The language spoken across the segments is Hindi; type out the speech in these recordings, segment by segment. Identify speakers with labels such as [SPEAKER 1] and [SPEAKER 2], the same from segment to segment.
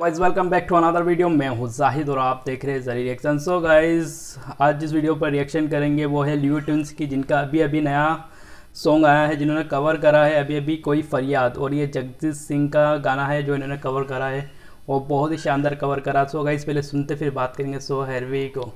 [SPEAKER 1] Guys welcome back to another video मैं हूँ जाहिद और आप देख रहे हैं रिएक्शन सो गाइज़ आज जिस वीडियो पर रिएक्शन करेंगे, वो है ल्यू ट्यून्स की, जिनका अभी अभी नया सॉन्ग आया है, जिन्होंने कवर करा है अभी अभी कोई फरियाद। और ये जगजीत सिंह का गाना है जो इन्होंने कवर करा है और बहुत ही शानदार कवर करा। सो गाइज़ पहले सुनते, फिर बात करेंगे सो हैरवी को।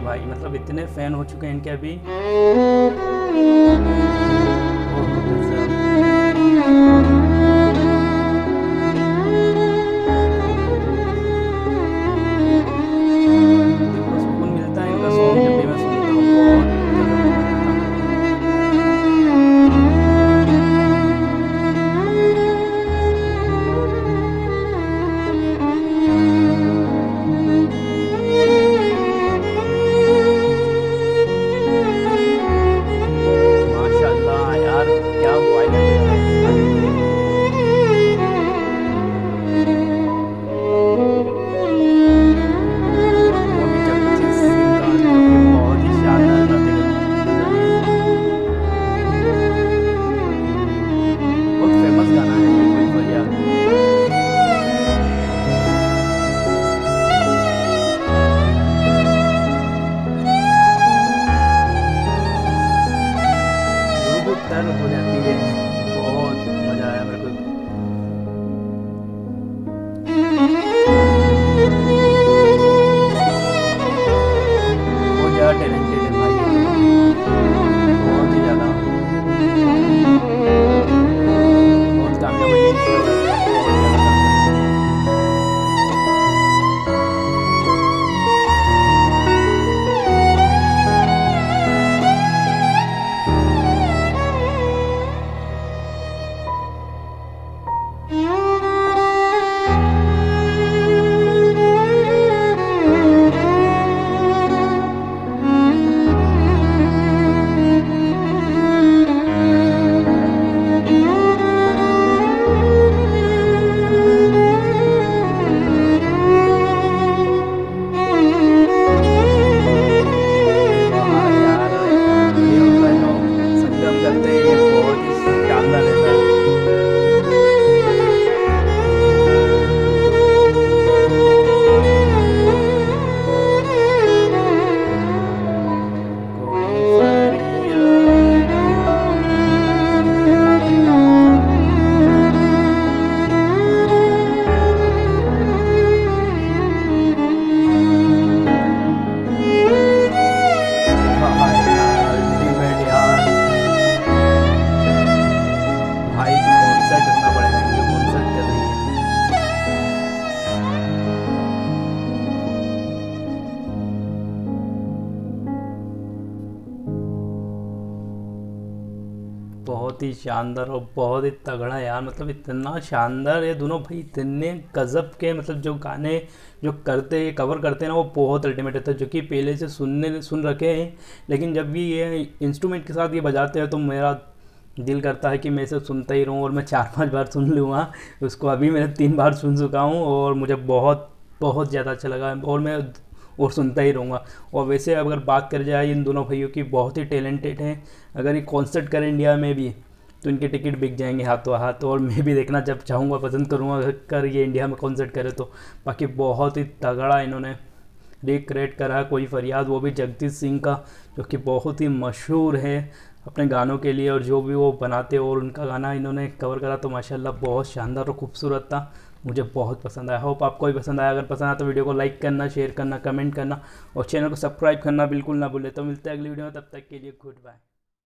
[SPEAKER 1] भाई मतलब इतने फ़ैन हो चुके हैं इनके अभी। आया मेरे को। Thank ज़्यादा बहुत ही शानदार और बहुत ही तगड़ा यार। मतलब इतना शानदार ये दोनों भाई, इतने गज़ब के मतलब जो गाने जो करते कवर करते हैं ना, वो बहुत अल्टीमेट होता है जो कि पहले से सुनने, सुन रखे हैं। लेकिन जब भी ये इंस्ट्रूमेंट के साथ ये बजाते हैं तो मेरा दिल करता है कि मैं इसे सुनता ही रहूँ और मैं चार पाँच बार सुन लूँगा। उसको अभी मैंने तीन बार सुन चुका हूँ और मुझे बहुत बहुत ज़्यादा अच्छा लगा। और मैं और सुनता ही रहूँगा। और वैसे अगर बात कर जाए इन दोनों भाइयों की, बहुत ही टैलेंटेड हैं। अगर ये कॉन्सर्ट करें इंडिया में भी तो इनके टिकट बिक जाएँगे हाथों हाथ। और मैं भी देखना जब चाहूँगा, पसंद करूँगा कर ये इंडिया में कॉन्सर्ट करे तो। बाकी बहुत ही तगड़ा इन्होंने रिक्रिएट करा कोई फरियाद, वो भी जगदीश सिंह का, जो कि बहुत ही मशहूर है अपने गानों के लिए। और जो भी वो बनाते और उनका गाना इन्होंने कवर करा तो माशाल्लाह बहुत शानदार और खूबसूरत था। मुझे बहुत पसंद आया। होप आपको भी पसंद आया। अगर पसंद आया तो वीडियो को लाइक करना, शेयर करना, कमेंट करना और चैनल को सब्सक्राइब करना बिल्कुल ना भूले। तो मिलते हैं अगली वीडियो में। तब तक के लिए गुड बाय।